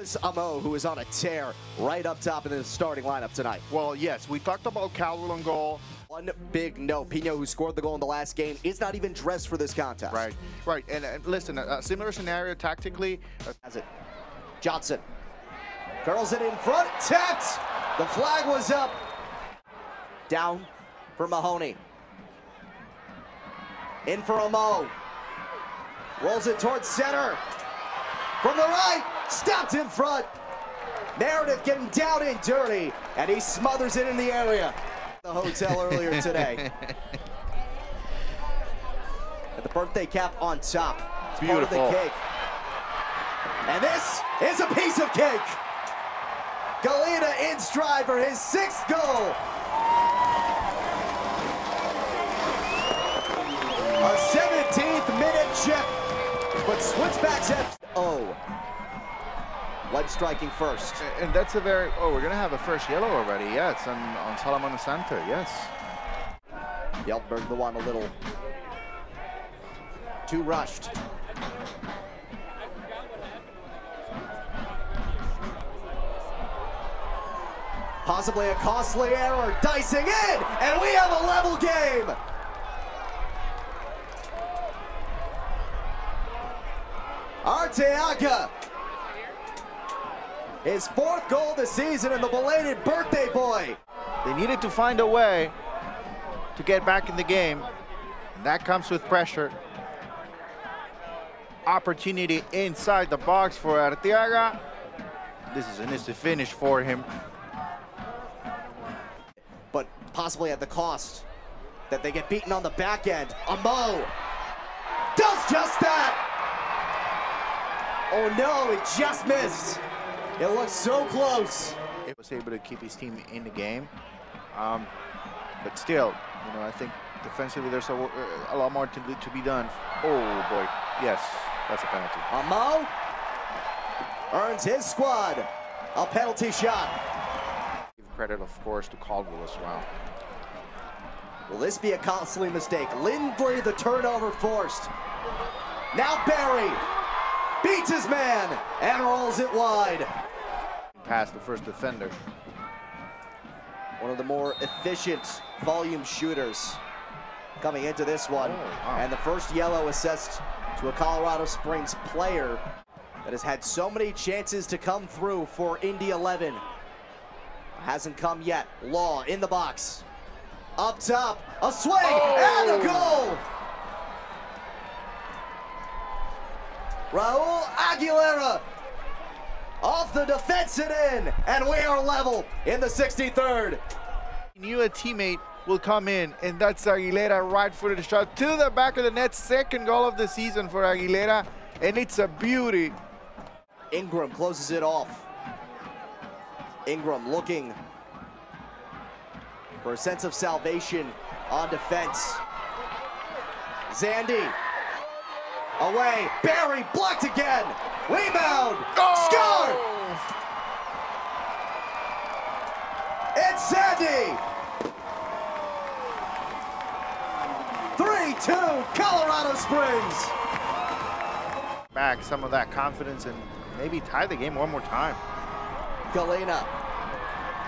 Is Amo, who is on a tear right up top in the starting lineup tonight. Well, yes, we talked about Caldwell on goal. One big no. Pino, who scored the goal in the last game, is not even dressed for this contest. Right, right. And, and listen, a, a, similar scenario tactically. Has it. Johnson curls it in front, tapped. The flag was up. Down for Mahoney. In for Amo. Rolls it towards center from the right, stopped in front. Meredith getting down and dirty, and he smothers it in the area. The hotel earlier today. and the birthday cap on top. It's Beautiful. part of the cake. And this is a piece of cake. Ngalina in stride for his sixth goal. A 17th minute chip, but switchbacks have. Oh, One striking first. And that's a very... Oh, we're going to have a first yellow already. Yeah, it's on, Salamanca Solomon Santa, yes. Fjeldberg the one a little too rushed. Possibly a costly error, dicing in, and we have a level game! Arteaga. His fourth goal this season and the belated birthday boy. They needed to find a way to get back in the game, and that comes with pressure. Opportunity inside the box for Arteaga. This is an easy finish for him. but possibly at the cost that they get beaten on the back end. Amo does just that. Oh no, it just missed. It looks so close. It was able to keep his team in the game, um, but still, you know, I think defensively there's a, a lot more to, to be done. Oh boy, yes, that's a penalty. Amo earns his squad a penalty shot. Give credit, of course, to Caldwell as well. Will this be a costly mistake? Lindley, the turnover forced. Now Barry beats his man and rolls it wide. Past the first defender. one of the more efficient volume shooters coming into this one. Oh, wow. And the first yellow assessed to a Colorado Springs player that has had so many chances to come through for Indy 11. Hasn't come yet. Law in the box. Up top, a swing and a oh. goal! Raul Aguilera off the defense and in, and we are level in the 63rd. knew a teammate will come in, and that's Aguilera right-footed shot to the back of the net. Second goal of the season for Aguilera, and it's a beauty. Ingram closes it off. Ingram looking for a sense of salvation on defense. Zandy away. Barry blocked again. Rebound. Score. It's Sandy. 3-2 Colorado Springs. Back some of that confidence and maybe tie the game one more time. Ngalina.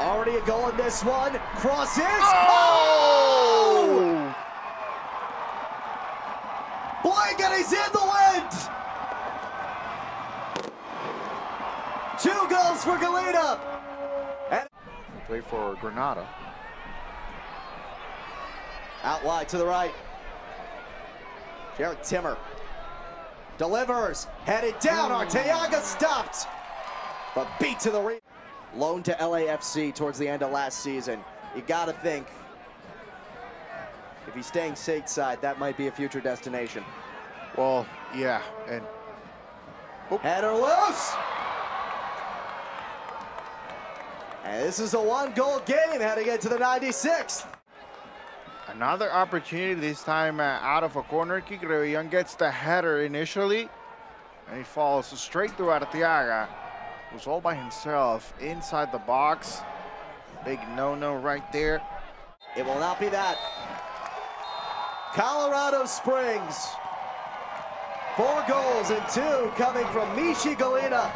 Already a goal in this one. Crosses. Oh! oh! Blake and he's in the wind. Two goals for Ngalina. And Play for Granada. out wide to the right. Jared Timmer delivers. Headed down. Mm. Arteaga stopped. But beat to the re. Loaned to LAFC towards the end of last season. You got to think if he's staying stateside, that might be a future destination. Well, yeah, and Header loose. And this is a one goal game heading into the 96th. another opportunity, this time uh, out of a corner kick. Rebellon gets the header initially, and he falls straight through Arteaga, who's all by himself inside the box. Big no-no right there. It will not be that. Colorado Springs. Four goals and two coming from Michee Ngalina.